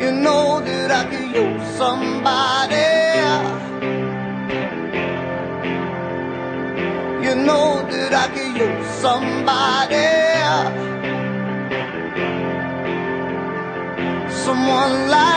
You know that I could use somebody. You know that I could use somebody. Someone like